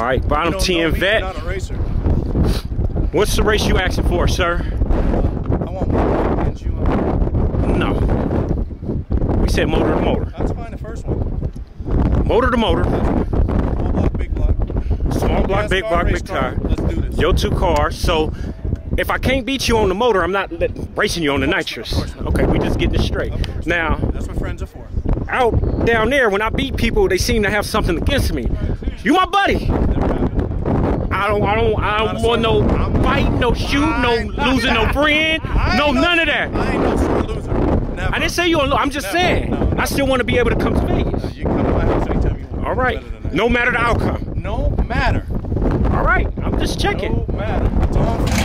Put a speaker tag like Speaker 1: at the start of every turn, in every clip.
Speaker 1: All right, bottom 10
Speaker 2: don't
Speaker 1: vet.
Speaker 2: Not a racer.
Speaker 1: What's the race you asking for, sir?
Speaker 2: I want more against you.
Speaker 1: No. We said motor to motor.
Speaker 2: That's fine. The first one.
Speaker 1: Motor to motor.
Speaker 2: Small block, big block.
Speaker 1: Small block, big block, big
Speaker 2: car.
Speaker 1: tire.
Speaker 2: Let's do this.
Speaker 1: Your two cars. So if I can't beat you on the motor, I'm not racing you on the
Speaker 2: Of course not,
Speaker 1: nitrous.
Speaker 2: of course not.
Speaker 1: Okay, we just getting it straight. Now,
Speaker 2: That's what friends are for.
Speaker 1: Out down there, when I beat people, they seem to have something against me. You my buddy. I don't, I don't, I don't want no fight, no shoot, no losing no friend, no none of that.
Speaker 2: I ain't no sore loser. Never.
Speaker 1: I didn't say you. I'm just saying. I still want to be able to come to Vegas.
Speaker 2: You come to my house anytime you want.
Speaker 1: All right.
Speaker 2: Better than that.
Speaker 1: No matter the outcome.
Speaker 2: No matter.
Speaker 1: All right. I'm just checking.
Speaker 2: No matter.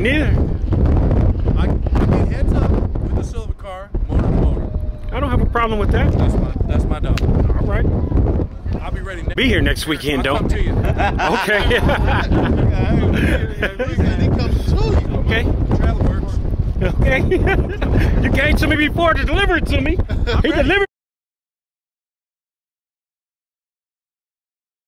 Speaker 1: Neither.
Speaker 2: I, I get heads up with the silver car, motor to motor.
Speaker 1: I don't have a problem with that.
Speaker 2: That's my that's my dog.
Speaker 1: All right.
Speaker 2: I'll be ready next
Speaker 1: Be here next weekend,
Speaker 2: I'll come
Speaker 1: don't.
Speaker 2: to you.
Speaker 1: Okay.
Speaker 3: He said he comes to you.
Speaker 1: okay.
Speaker 2: Travel works.
Speaker 1: Okay. you gave it to me before to deliver it to me. He delivered.